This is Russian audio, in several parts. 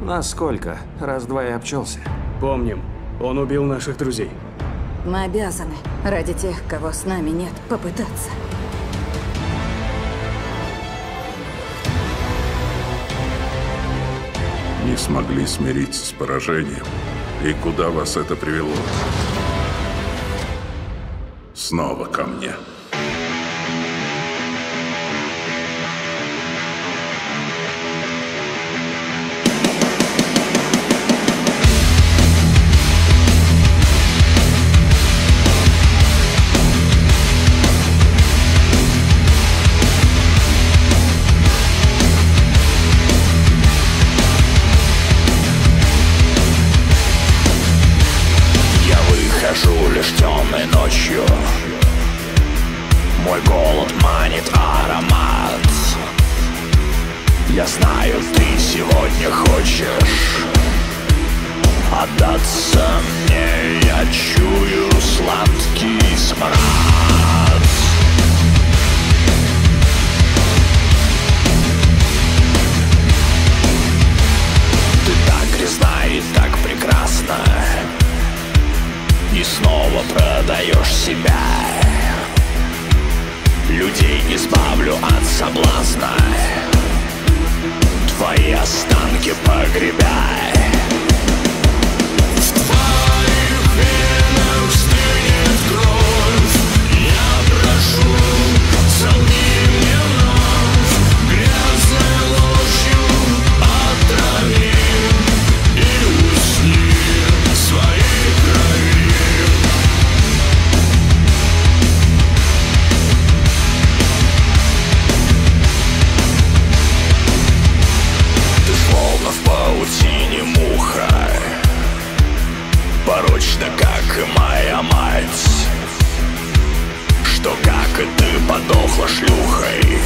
Насколько? Раз-два и обчелся. Помним, он убил наших друзей. Мы обязаны, ради тех, кого с нами нет, попытаться. Не смогли смириться с поражением. И куда вас это привело? Снова ко мне. Темной ночью. Мой голод манит аромат. Я знаю, ты сегодня хочешь Отдаться мне. Я чую сладкий смрад себя. Людей избавлю от соблазна. Твои останки погребай подохла шлюхой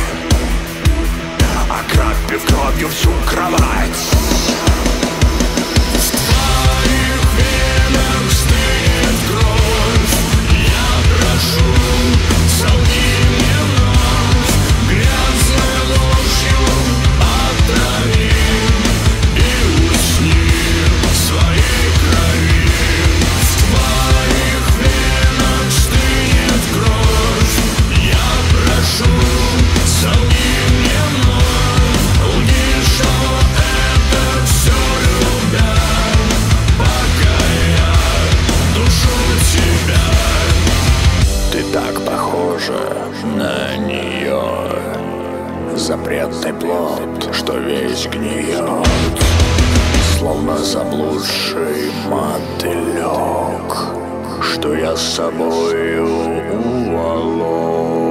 Окропив кровью всю кровать похожа на нее Запретный плод, что весь гниет Словно заблудший мотылек Что я с собою уволок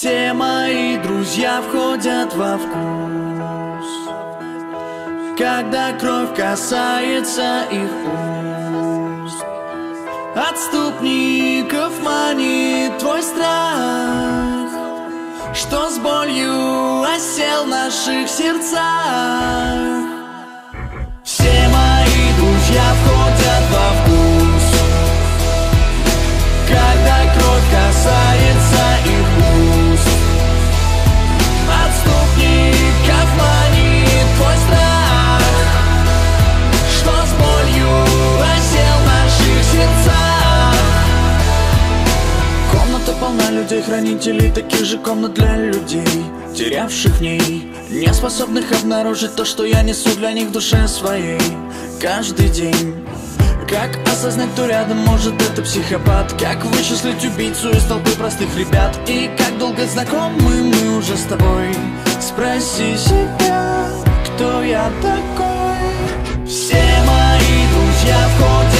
Все мои друзья входят во вкус. Когда кровь касается их уст. Отступников манит твой страх Что с болью осел в наших сердцах. Все мои друзья входят во вкус хранителей таких же комнат для людей терявших в ней Не способных обнаружить то, что я несу для них в душе своей. Каждый день как осознать, кто рядом может это психопат. Как вычислить убийцу из толпы простых ребят. И как долго знакомы мы уже с тобой. Спроси себя, кто я такой. Все мои друзья входят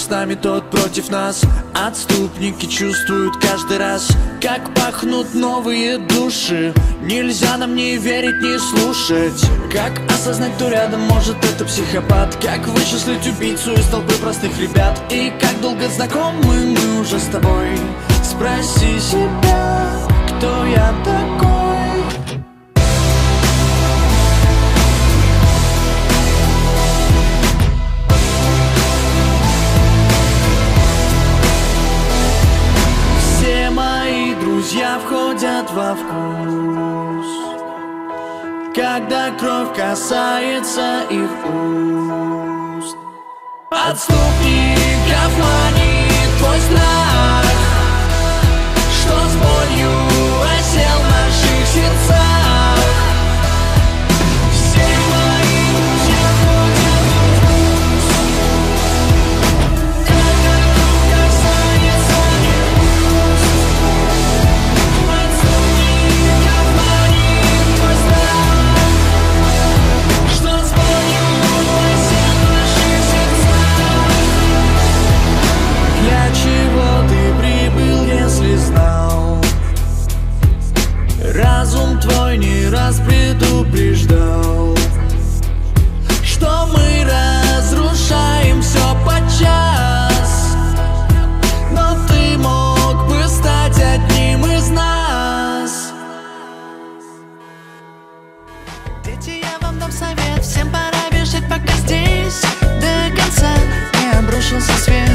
с нами, тот против нас. Отступники чувствуют каждый раз Как пахнут новые души. Нельзя нам не верить, не слушать. Как осознать, кто рядом может это психопат. Как вычислить убийцу из толпы простых ребят. И как долго знакомы мы уже с тобой? Спроси себя, входят во вкус Когда кровь касается их уст. Отступников манит твой страх Что с болью вам совет. Всем пора бежать, пока здесь До конца не обрушился свет.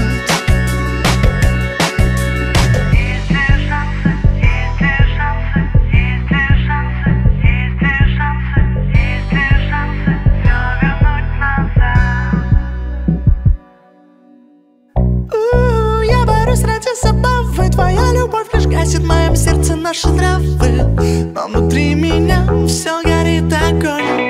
Забавы. Твоя любовь лишь гасит моем сердце наши травы. Но внутри меня все горит огонь